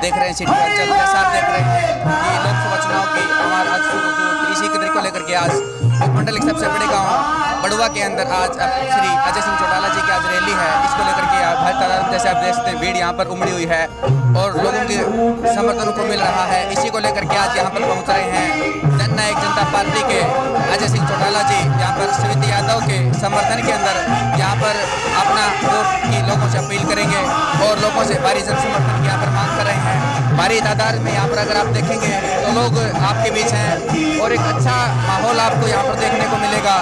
देख रहे हैं सिटी हलचल जैसा आप देख रहे हैं। कि लोकसभा चुनाव की हमारा आज शुरू जो इसी कदर को लेकर के आज उपमंडल के सबसे बड़े गाँव बड़ुआ के अंदर आज श्री अजय सिंह चौटाला जी की आज रैली है। इसको लेकर के भारी जैसे आप देख सकते हैं, भीड़ यहाँ पर उमड़ी हुई है और लोगों के समर्थन को मिल रहा है। इसी को लेकर के आज यहाँ पर पहुँच रहे हैं जननायक जनता पार्टी के अजय सिंह चौटाला जी। यहाँ पर सविता यादव के समर्थन के अंदर यहाँ पर की लोगों से अपील करेंगे और लोगों से भारी जन समर्थन की यहाँ पर मांग कर रहे हैं। भारी तादाद में यहाँ पर अगर आप देखेंगे तो लोग आपके बीच हैं और एक अच्छा माहौल आपको यहाँ पर देखने को मिलेगा।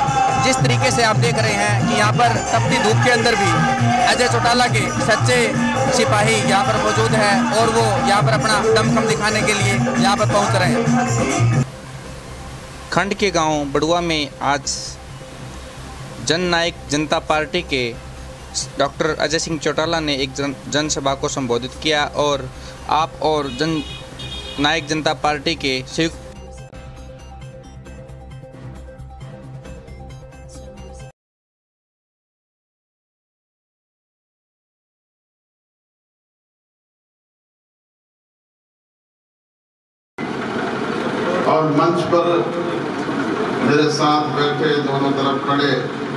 जिस तरीके से आप देख रहे हैं कि यहाँ पर तपती धूप के अंदर भी अजय चौटाला के सच्चे सिपाही यहाँ पर मौजूद है और वो यहाँ पर अपना दमखम दिखाने के लिए यहाँ पर पहुँच रहे हैं। खंड के गाँव बड़ुआ में आज जन नायक जनता पार्टी के डॉक्टर अजय सिंह चौटाला ने एक जन, जनसभा को संबोधित किया और आप और जन, नायक जनता पार्टी के संयुक्त और मंच पर मेरे साथ बैठे दोनों तरफ़ खड़े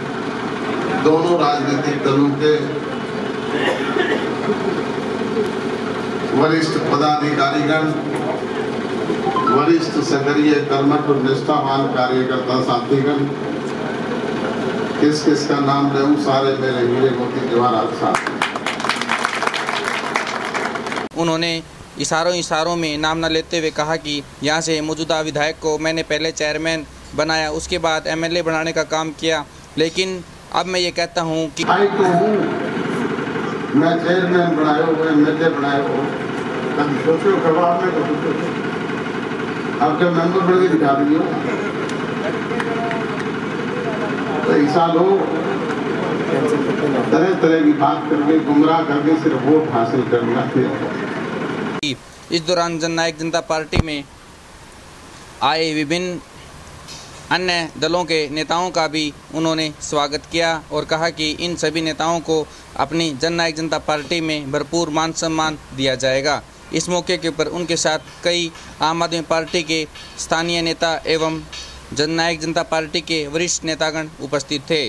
दोनों राजनीतिक दलों के वरिष्ठ पदाधिकारीगण, वरिष्ठ सक्रिय कर्मठ और निष्ठावान कार्यकर्ता साथीगण किस किस का नाम लेऊं सारे मेरे हीरे मोती जवाहरात साहब उन्होंने इशारों इशारों में नाम न लेते हुए कहा कि यहाँ से मौजूदा विधायक को मैंने पहले चेयरमैन बनाया, उसके बाद एमएलए बनाने का काम किया, लेकिन अब मैं ये कहता हूँ कि आई तो हूँ। मैं चेयरमैन बनाए हुए एमएलए बनाए हुए सोचो कब आपने अब जब मेंबर बन के दिखा तो लोग तरह तरह की बात करके गुमराह करके सिर्फ़ वोट हासिल करना इस दौरान जननायक जनता पार्टी में आए विभिन्न अन्य दलों के नेताओं का भी उन्होंने स्वागत किया और कहा कि इन सभी नेताओं को अपनी जननायक जनता पार्टी में भरपूर मान सम्मान दिया जाएगा। इस मौके के ऊपर उनके साथ कई आम आदमी पार्टी के स्थानीय नेता एवं जननायक जनता पार्टी के वरिष्ठ नेतागण उपस्थित थे।